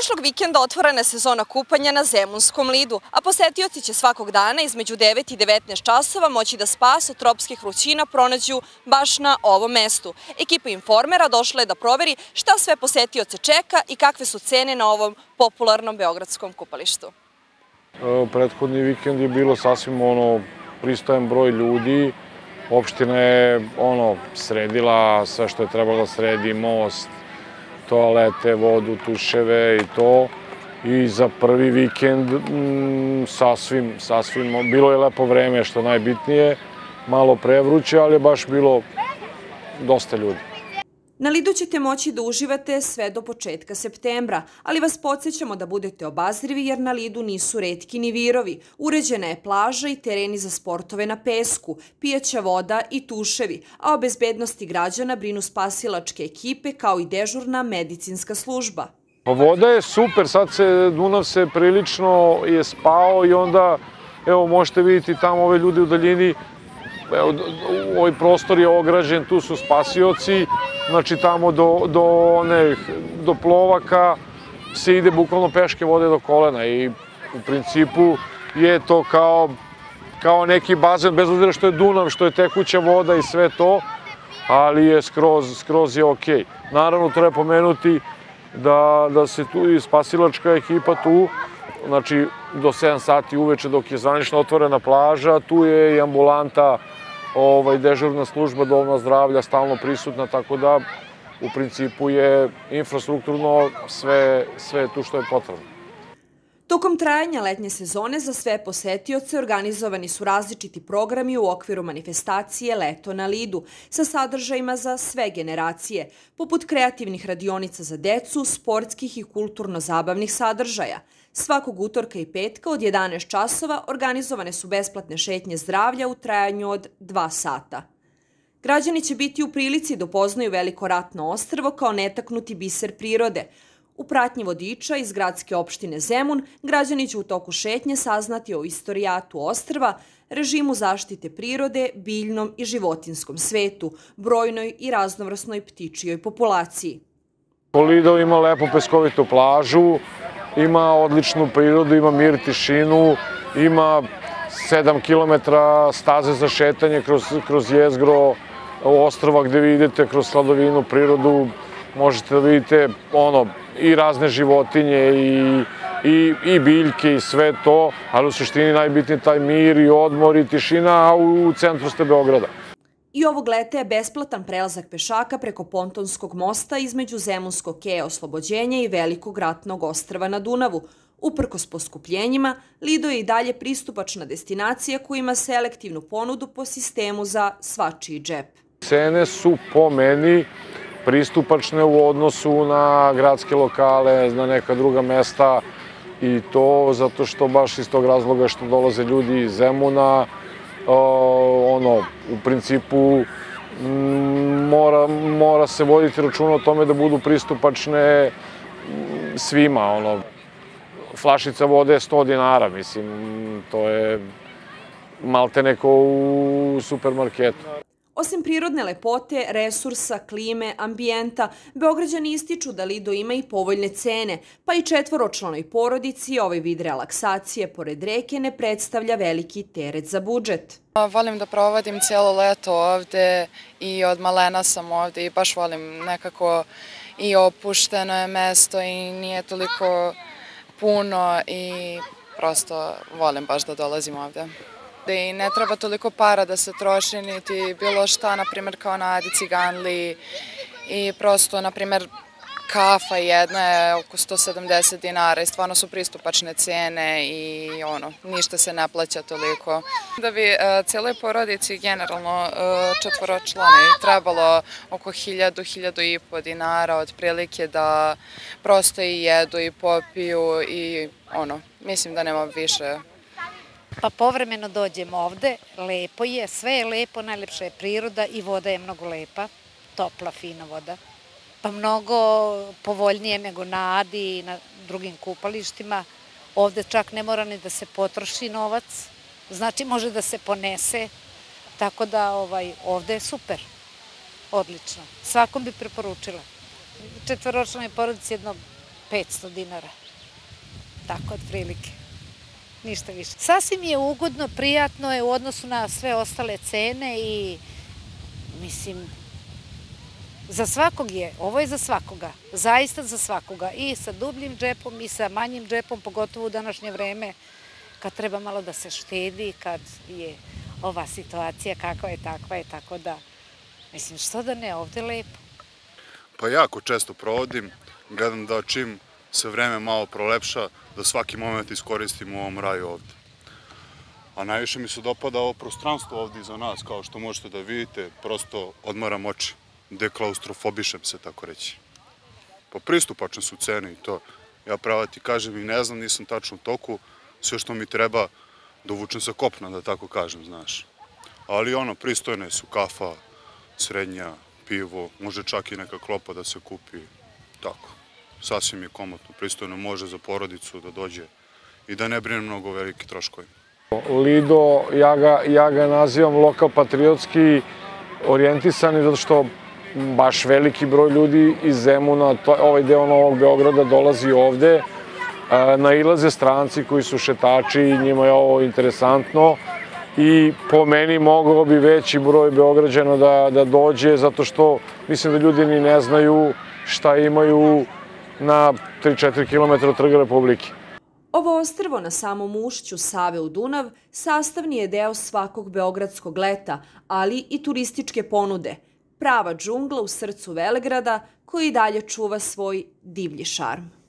prošlog vikenda otvorena je sezona kupanja na Zemunskom lidu, a posetioci će svakog dana između 9 i 19 časova moći da spas od tropskih vrućina pronađu baš na ovom mestu. Ekipa Informera došla je da proveri šta sve posetioce čeka i kakve su cene na ovom popularnom beogradskom kupalištu. E, prethodni vikend je bilo sasvim ono pristojan broj ljudi. Opština je ono sredila sve što je trebalo da sredi, most, toalete, vodu, tuševe i to. I za prvi vikend m, sasvim, sasvim, bilo je lepo vreme što najbitnije, malo prevruće, ali je baš bilo dosta ljudi. Na Lidu ćete moći da uživate sve do početka septembra, ali vas podsjećamo da budete obazrivi jer na Lidu nisu redki ni virovi. Uređena je plaža i tereni za sportove na pesku, pijaća voda i tuševi, a o bezbednosti građana brinu spasilačke ekipe kao i dežurna medicinska služba. Pa voda je super, sad se Dunav se prilično je spao i onda evo možete vidjeti tamo ove ljudi u daljini evo, ovaj prostor je ograđen, tu su spasioci, znači tamo do, do, one, do plovaka se ide bukvalno peške vode do kolena i u principu je to kao, kao neki bazen, bez obzira što je Dunav, što je tekuća voda i sve to, ali je skroz, skroz je okej. Okay. Naravno, treba pomenuti da, da se tu i spasilačka ekipa tu, znači do 7 sati uveče dok je zvanično otvorena plaža, tu je i ambulanta ovaj, dežurna služba doma zdravlja stalno prisutna, tako da u principu je infrastrukturno sve, sve tu što je potrebno. Tokom trajanja letnje sezone za sve posetioce organizovani su različiti programi u okviru manifestacije Leto na Lidu sa sadržajima za sve generacije, poput kreativnih radionica za decu, sportskih i kulturno-zabavnih sadržaja – Svakog utorka i petka od 11 časova organizovane su besplatne šetnje zdravlja u trajanju od 2 sata. Građani će biti u prilici da upoznaju veliko ratno ostrvo kao netaknuti biser prirode. U pratnji vodiča iz gradske opštine Zemun građani će u toku šetnje saznati o istorijatu ostrva, režimu zaštite prirode, biljnom i životinskom svetu, brojnoj i raznovrsnoj ptičijoj populaciji. Polido ima lepu peskovitu plažu, ima odličnu prirodu, ima mir, tišinu, ima 7 km staze za šetanje kroz, kroz jezgro ostrova gde vi idete kroz sladovinu, prirodu, možete da vidite ono, i razne životinje i, i, i biljke i sve to, ali u suštini najbitniji taj mir i odmor i tišina, a u, u centru ste Beograda. I ovog leta je besplatan prelazak pešaka preko pontonskog mosta između Zemunskog keja oslobođenja i Velikog ratnog ostrava na Dunavu. Uprkos poskupljenjima, Lido je i dalje pristupačna destinacija koja ima selektivnu ponudu po sistemu za svačiji džep. Cene su po meni pristupačne u odnosu na gradske lokale, na neka druga mesta i to zato što baš iz tog razloga što dolaze ljudi iz Zemuna, ono, u principu mora, mora se voditi računa o tome da budu pristupačne svima, ono, flašica vode je 100 dinara, mislim, to je malte neko u supermarketu. Osim prirodne lepote, resursa, klime, ambijenta, Beograđani ističu da Lido ima i povoljne cene, pa i četvoročlanoj porodici ovaj vid relaksacije pored reke ne predstavlja veliki teret za budžet. Volim da provodim cijelo leto ovde i od malena sam ovde i baš volim nekako i opušteno je mesto i nije toliko puno i prosto volim baš da dolazim ovde da i ne treba toliko para da se troši, niti bilo šta, na primjer kao na Adi Ciganli i prosto, na primjer, kafa jedna je oko 170 dinara i stvarno su pristupačne cene i ono, ništa se ne plaća toliko. Da bi uh, cijeloj porodici generalno uh, četvoročlani trebalo oko 1000, 1000 i po dinara otprilike da prosto i jedu i popiju i ono, mislim da nema više pa povremeno dođemo ovde, lepo je, sve je lepo, najlepša je priroda i voda je mnogo lepa, topla, fina voda. Pa mnogo povoljnije nego na Adi i na drugim kupalištima. Ovde čak ne mora ni da se potroši novac, znači može da se ponese, tako da ovaj, ovde je super, odlično. Svakom bi preporučila. Četvoročnoj porodici jedno 500 dinara. Tako otprilike. Ništa više. Sasvim je ugodno, prijatno je u odnosu na sve ostale cene i mislim, za svakog je, ovo je za svakoga, zaista za svakoga, i sa dubljim džepom i sa manjim džepom, pogotovo u današnje vreme, kad treba malo da se štedi, kad je ova situacija kakva je, takva je, tako da, mislim, što da ne, ovde lepo. Pa jako često provodim, gledam da čim se vreme malo prolepša, da svaki moment iskoristim u ovom raju ovde. A najviše mi se dopada ovo prostranstvo ovde iza nas, kao što možete da vidite, prosto odmaram oči, deklaustrofobišem se, tako reći. Pa pristupačne su cene i to. Ja prava ti kažem i ne znam, nisam tačno u toku, sve što mi treba dovučem sa kopna, da tako kažem, znaš. Ali ono, pristojne su kafa, srednja, pivo, može čak i neka klopa da se kupi, tako. Sasvim je komotno, pristojno može za porodicu da dođe i da ne brine mnogo veliki troškovi. Lido, ja ga, ja ga nazivam lokal patriotski orijentisani zato što baš veliki broj ljudi iz Zemuna, to, ovaj deo Novog Beograda dolazi ovde, nailaze stranci koji su šetači i njima je ovo interesantno i po meni mogao bi veći broj Beograđana da, da dođe zato što mislim da ljudi ni ne znaju šta imaju na 3-4 km od Trga Republike. Ovo ostrvo na samom ušću Save u Dunav sastavni je deo svakog beogradskog leta, ali i turističke ponude. Prava džungla u srcu Velegrada koji dalje čuva svoj divlji šarm.